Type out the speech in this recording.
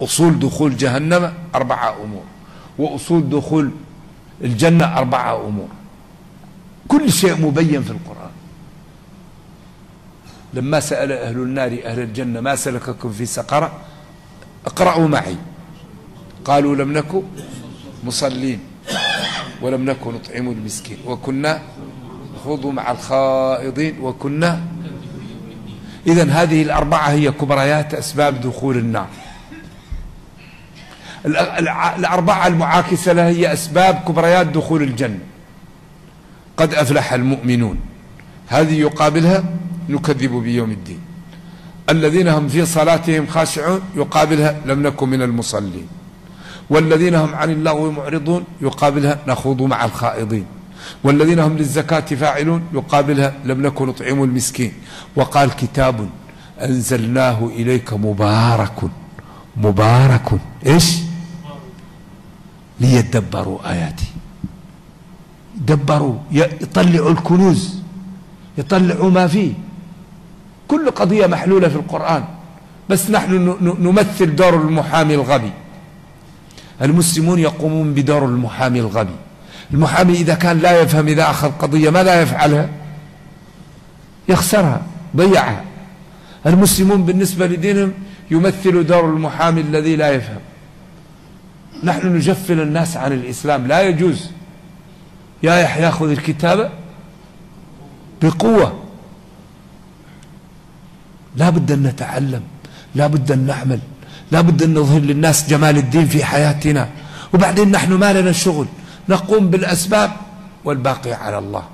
أصول دخول جهنم أربعة أمور وأصول دخول الجنة أربعة أمور. كل شيء مبين في القرآن. لما سأل أهل النار أهل الجنة ما سلككم في سقرة اقرأوا معي. قالوا لم نكن مصلين ولم نكن نطعم المسكين وكنا نخوض مع الخائضين وكنا إذا هذه الأربعة هي كبريات أسباب دخول النار. الأربعة المعاكسة لها هي أسباب كبريات دخول الجنة. قد أفلح المؤمنون. هذه يقابلها نكذب بيوم الدين. الذين هم في صلاتهم خاشعون يقابلها لم نكن من المصلين. والذين هم عن اللغو معرضون يقابلها نخوض مع الخائضين. والذين هم للزكاة فاعلون يقابلها لم نكن نطعم المسكين. وقال كتاب أنزلناه إليك مبارك مبارك. إيش؟ ليدبروا آياته دبروا يطلعوا الكنوز يطلعوا ما فيه. كل قضية محلولة في القرآن بس نحن نمثل دور المحامي الغبي. المسلمون يقومون بدور المحامي الغبي. المحامي إذا كان لا يفهم إذا أخذ قضية ماذا يفعلها؟ يخسرها ضيعها. المسلمون بالنسبة لدينهم يمثل دور المحامي الذي لا يفهم. نحن نجفل الناس عن الإسلام. لا يجوز. يا يحيى خذ الكتابة بقوة. لا بد أن نتعلم لا بد أن نعمل لا بد أن نظهر للناس جمال الدين في حياتنا. وبعدين نحن ما لنا شغل. نقوم بالأسباب والباقي على الله.